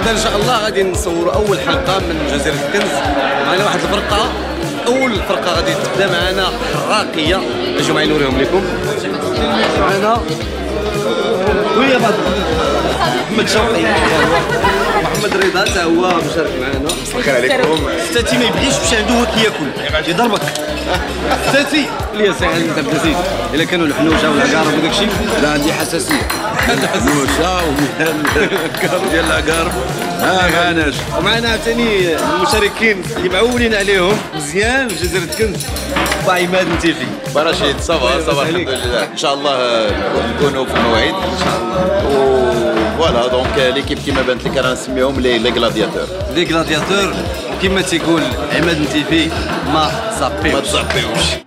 غدا إن شاء الله غادي نصوروا أول حلقة من جزيرة الكنز معنا واحد الفرقة. أول فرقة غادي تبدأ معنا حراقية. اجوا معي نوريهم لكم. معنا. ويا بعض محمد شوقي. محمد رضا حتى هو مشارك معنا الخير عليكم. ستاتي ما يبغيش باش عنده هو كياكل يضربك. ستاتي لي ساعه انت بلاسيك إلا كانوا الحنوجه والعقارب وداك الشيء لا عندي حساسية. الحنوشة ديال العقارب ها معناش. ومعنا عاوتاني المشاركين اللي معولين عليهم. مزيان في جزيرة كنز. با عماد نتيفي براشيد صافا صافا الحمد لله. إن شاء الله نكونوا في الموعد. إن شاء الله. فوالا دونك ليكيب كيما بانت لك انا نسميهم لي لي غلادياتور لي غلادياتور وكما تيقول عماد نتيفي ما ما صابيوش تزعطيوش